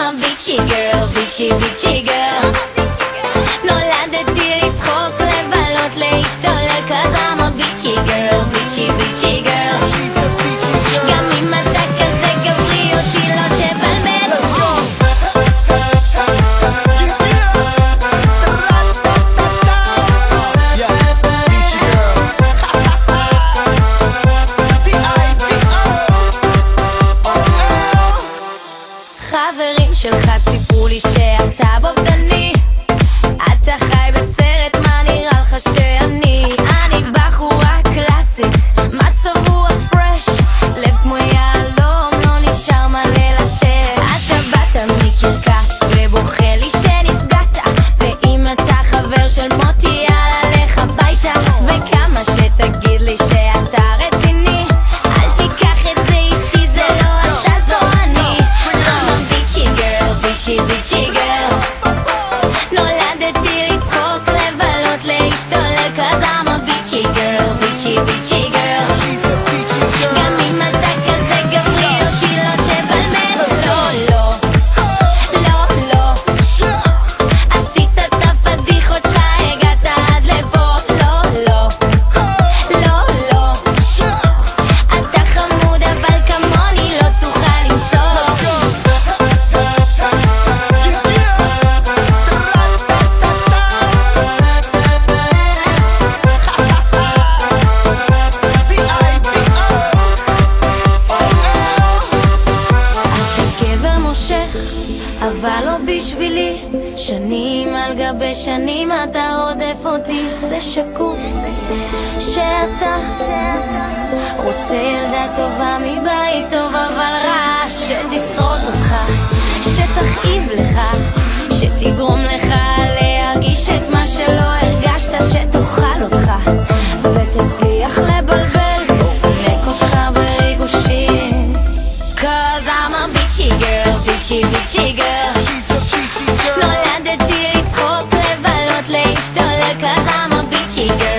a bitchy girl, bitchy bitchy girl נולדתי לצחוק, לבלות, להשתולל Cause I'm a bitchy girl, bitchy bitchy girl סיפרו לי שאתה בוגדני אתה חי בסרט, מה נראה לך שאני? שנים על גבי שנים אתה רודף אותי, זה שקוף. שאתה רוצה ילדה טובה מבית טוב אבל רע שתשרוד אותך, שתכאיב לך, שתגרום לך להרגיש את מה שלא הרגשת, שתאכל אותך ותצליח לבלבל, תפנק אותך בריגושים. Cause I'm a bitchy girl, bitchy bitchy girl. She's a bitchy girl. לא take.